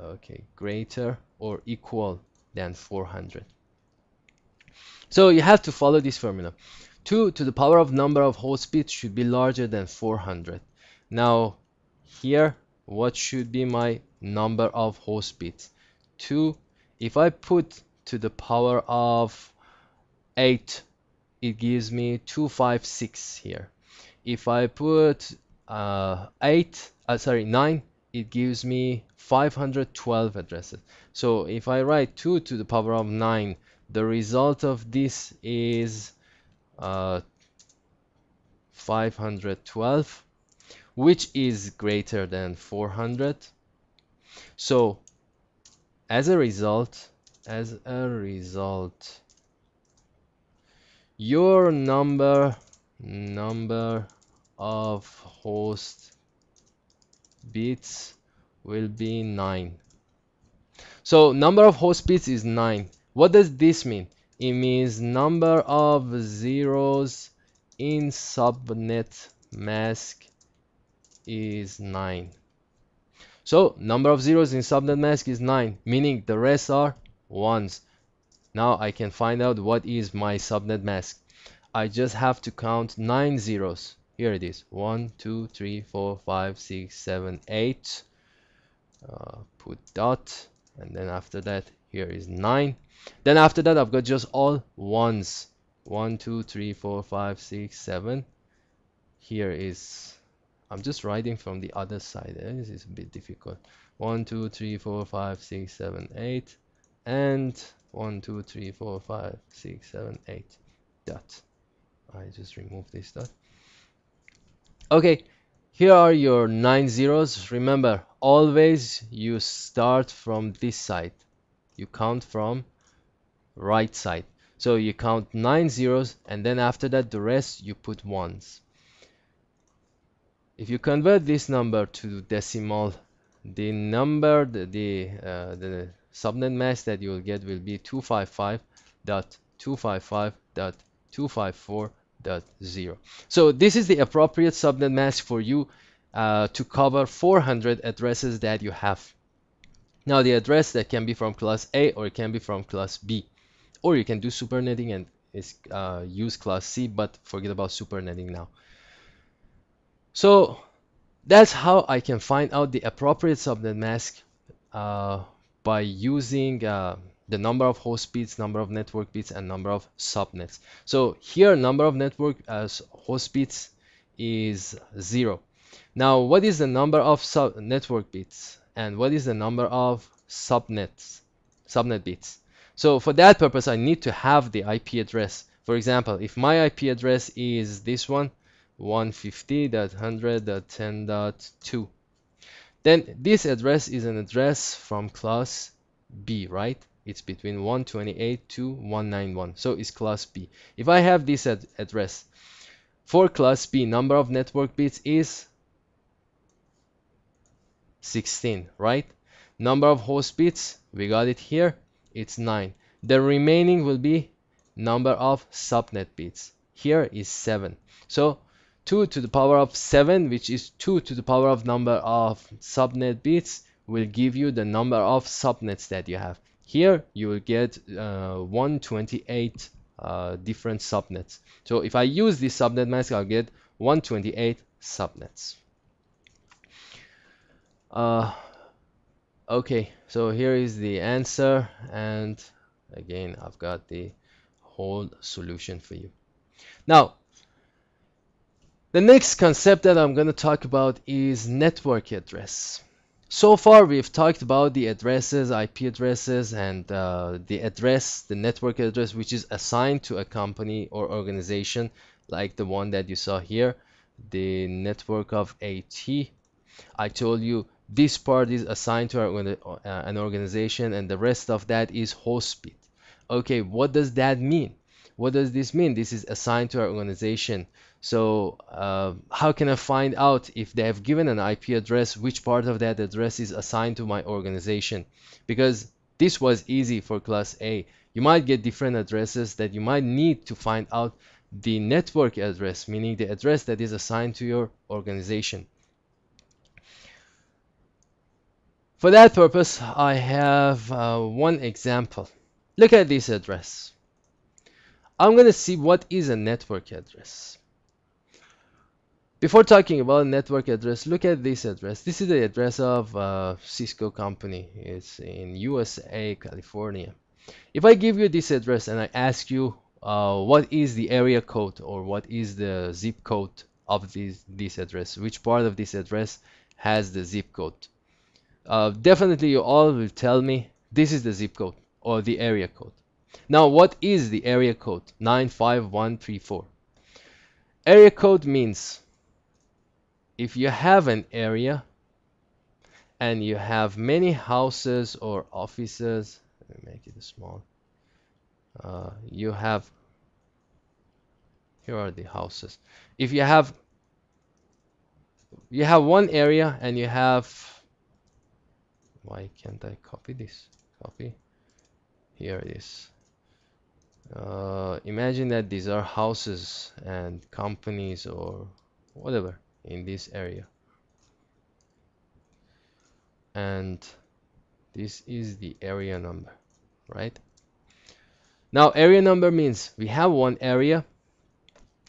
okay greater or equal than 400 so you have to follow this formula. 2 to the power of number of host bits should be larger than 400 now here what should be my number of host bits 2 if I put to the power of 8 it gives me 256 here. If I put uh, 8 uh, sorry 9 it gives me 512 addresses. So if I write 2 to the power of 9 the result of this is uh, 512 which is greater than 400 so as a result as a result your number number of host bits will be 9 so number of host bits is 9 what does this mean it means number of zeros in subnet mask is 9 so number of zeros in subnet mask is 9, meaning the rest are ones. Now I can find out what is my subnet mask. I just have to count 9 zeros. Here it is. 1, 2, 3, 4, 5, 6, 7, 8. Uh, put dot. And then after that, here is 9. Then after that, I've got just all ones. 1, 2, 3, 4, 5, 6, 7. Here is I'm just writing from the other side. Eh? This is a bit difficult. 1, 2, 3, 4, 5, 6, 7, 8. And 1, 2, 3, 4, 5, 6, 7, 8. Dot. I just remove this dot. Okay, here are your nine zeros. Remember, always you start from this side. You count from right side. So you count nine zeros and then after that the rest you put ones. If you convert this number to decimal, the number, the, the, uh, the subnet mask that you will get will be 255.255.254.0. So this is the appropriate subnet mask for you uh, to cover 400 addresses that you have. Now the address that can be from class A or it can be from class B. Or you can do supernetting and uh, use class C, but forget about supernetting now. So that's how I can find out the appropriate subnet mask uh, by using uh, the number of host bits, number of network bits, and number of subnets. So here, number of network uh, as host bits is zero. Now, what is the number of sub network bits, and what is the number of subnets, subnet bits? So for that purpose, I need to have the IP address. For example, if my IP address is this one, 150.100.10.2 then this address is an address from class B right it's between 128 to 191 so it's class B. If I have this ad address for class B number of network bits is 16 right? Number of host bits we got it here it's 9 the remaining will be number of subnet bits. Here is 7 so 2 to the power of 7 which is 2 to the power of number of subnet bits will give you the number of subnets that you have here you will get uh, 128 uh, different subnets. So if I use this subnet mask I'll get 128 subnets. Uh, okay so here is the answer and again I've got the whole solution for you. Now the next concept that I'm going to talk about is network address. So far we've talked about the addresses, IP addresses, and uh, the address, the network address, which is assigned to a company or organization like the one that you saw here, the network of AT. I told you this part is assigned to uh, an organization and the rest of that is host bit. Okay, what does that mean? What does this mean? This is assigned to our organization. So uh, how can I find out if they have given an IP address, which part of that address is assigned to my organization? Because this was easy for class A. You might get different addresses that you might need to find out the network address, meaning the address that is assigned to your organization. For that purpose, I have uh, one example. Look at this address. I'm going to see what is a network address. Before talking about network address, look at this address. This is the address of uh, Cisco company. It's in USA, California. If I give you this address and I ask you uh, what is the area code or what is the zip code of this, this address, which part of this address has the zip code, uh, definitely you all will tell me this is the zip code or the area code. Now, what is the area code? 95134. Area code means if you have an area and you have many houses or offices, let me make it small. Uh, you have here are the houses. If you have you have one area and you have why can't I copy this? Copy. Here it is. Uh, imagine that these are houses and companies or whatever in this area. And this is the area number right? Now area number means we have one area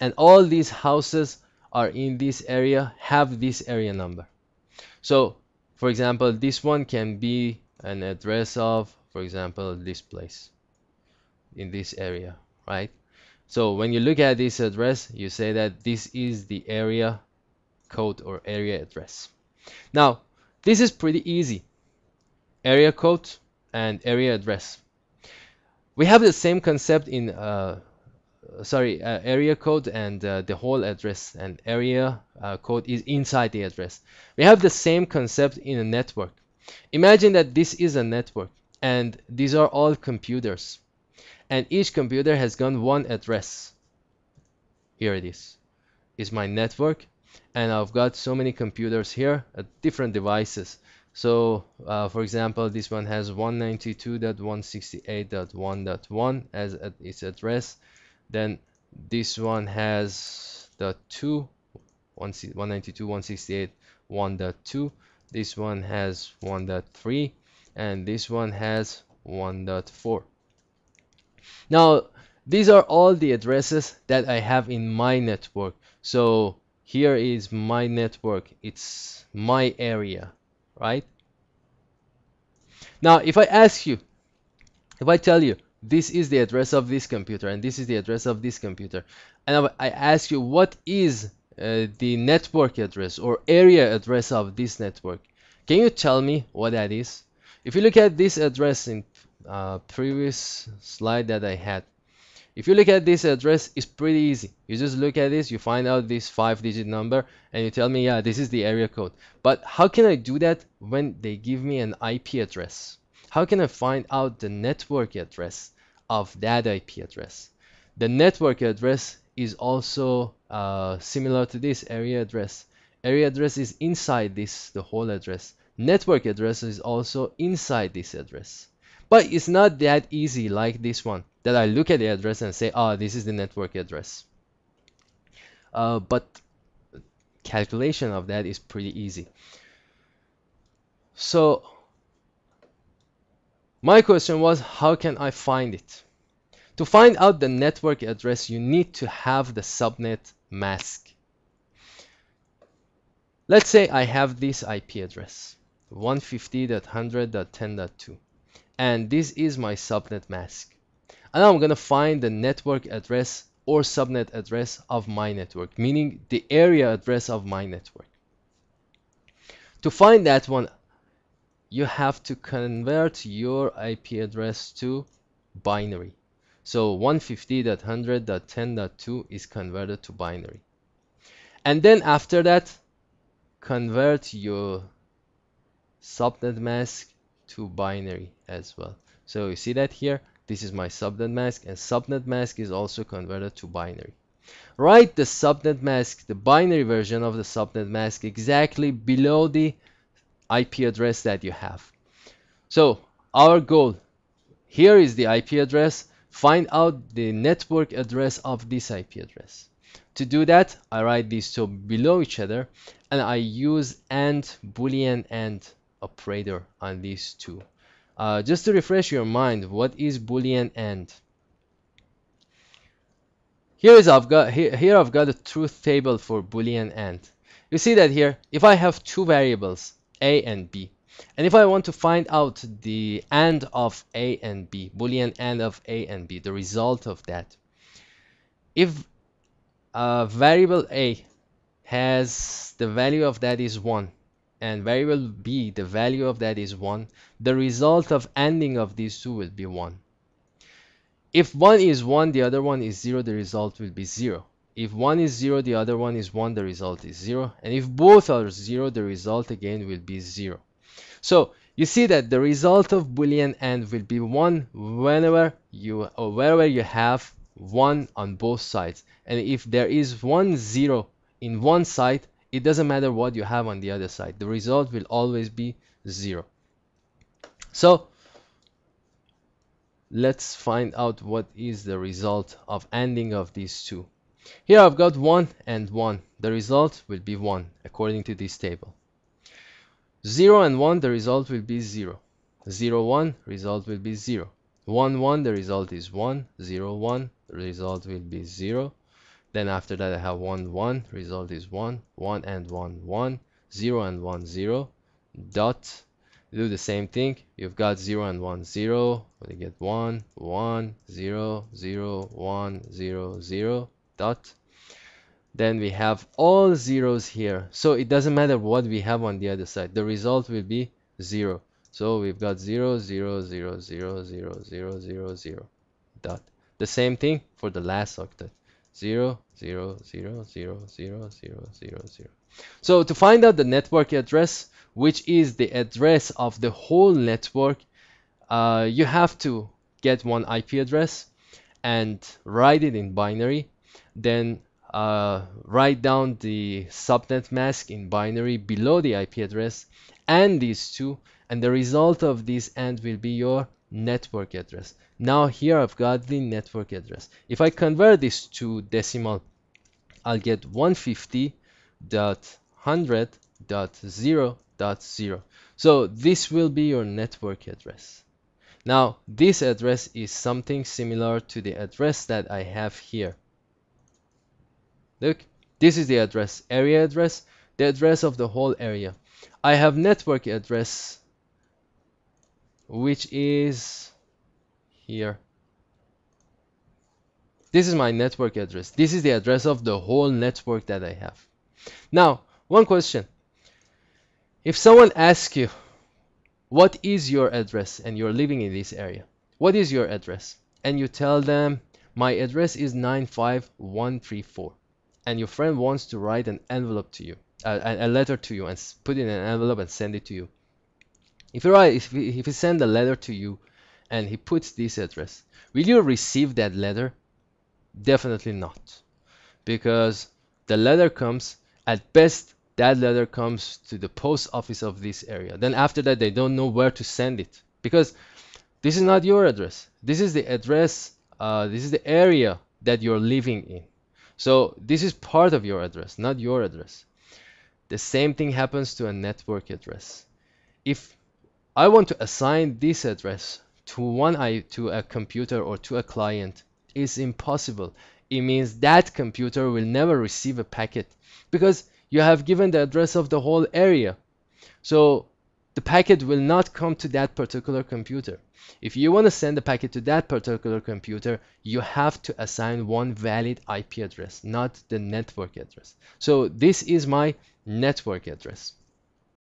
and all these houses are in this area have this area number. So for example this one can be an address of for example this place in this area right? So when you look at this address you say that this is the area code or area address. Now, this is pretty easy. Area code and area address. We have the same concept in, uh, sorry, uh, area code and uh, the whole address and area uh, code is inside the address. We have the same concept in a network. Imagine that this is a network and these are all computers and each computer has got one address. Here it is. Is my network and I've got so many computers here at different devices. So uh, for example this one has 192.168.1.1 as its address. Then this one has the 2 192.168.1.2 this one has 1.3 and this one has 1.4 now these are all the addresses that I have in my network. So here is my network. It's my area right? Now if I ask you if I tell you this is the address of this computer and this is the address of this computer and I ask you what is uh, the network address or area address of this network? Can you tell me what that is? If you look at this address in uh, previous slide that I had if you look at this address, it's pretty easy. You just look at this, you find out this five digit number and you tell me, yeah, this is the area code. But how can I do that when they give me an IP address? How can I find out the network address of that IP address? The network address is also uh, similar to this area address. Area address is inside this, the whole address. Network address is also inside this address. But it's not that easy like this one that I look at the address and say, oh, this is the network address. Uh, but calculation of that is pretty easy. So my question was, how can I find it? To find out the network address, you need to have the subnet mask. Let's say I have this IP address, 150.100.10.2, and this is my subnet mask. And I'm gonna find the network address or subnet address of my network meaning the area address of my network. To find that one you have to convert your IP address to binary. So 150.100.10.2 is converted to binary. And then after that convert your subnet mask to binary as well so you see that here this is my subnet mask and subnet mask is also converted to binary. Write the subnet mask, the binary version of the subnet mask exactly below the IP address that you have. So our goal here is the IP address. Find out the network address of this IP address. To do that, I write these two below each other and I use AND, Boolean AND operator on these two. Uh, just to refresh your mind, what is Boolean AND? Here is I've got here, here I've got a truth table for Boolean AND. You see that here, if I have two variables, A and B, and if I want to find out the AND of A and B, Boolean AND of A and B, the result of that, if uh, variable A has the value of that is 1 and variable B the value of that is 1 the result of ANDing of these two will be 1 if one is 1 the other one is 0 the result will be 0 if one is 0 the other one is 1 the result is 0 and if both are 0 the result again will be 0 so you see that the result of boolean AND will be 1 whenever you or wherever you have 1 on both sides. And if there is one 0 in one side it doesn't matter what you have on the other side. The result will always be 0 so let's find out what is the result of ANDing of these two. Here I've got 1 and 1 the result will be 1 according to this table. 0 and 1 the result will be 0 0 1 result will be 0 1 1 the result is 1 0 1 result will be 0 then after that I have 1 1 result is 1 1 and 1 1 0 and 1 0 dot. Do the same thing. You've got 0 and 1 0 you get 1 1 0 0 1 0 0 dot. Then we have all zeros here. So it doesn't matter what we have on the other side. The result will be 0 so we've got 0 0 0 0 0 0 0 0 dot. The same thing for the last octet. 0, 0, 0, 0, 0, 0, 0, 0. So to find out the network address, which is the address of the whole network, uh, you have to get one IP address and write it in binary. Then uh, write down the subnet mask in binary below the IP address and these two. And the result of this AND will be your network address. Now here I've got the network address. If I convert this to decimal, I'll get 150.100.0.0. So this will be your network address. Now this address is something similar to the address that I have here. Look, this is the address, area address, the address of the whole area. I have network address which is here. This is my network address. This is the address of the whole network that I have. Now, one question. If someone asks you, what is your address and you're living in this area, what is your address? And you tell them, my address is 95134. And your friend wants to write an envelope to you, uh, a letter to you and put in an envelope and send it to you. If you write, if he, if he send a letter to you and he puts this address, will you receive that letter? Definitely not. Because the letter comes, at best, that letter comes to the post office of this area. Then after that, they don't know where to send it. Because this is not your address. This is the address, uh, this is the area that you're living in. So this is part of your address, not your address. The same thing happens to a network address. If I want to assign this address to one I to a computer or to a client is impossible. It means that computer will never receive a packet because you have given the address of the whole area. So the packet will not come to that particular computer. If you want to send a packet to that particular computer, you have to assign one valid IP address, not the network address. So this is my network address.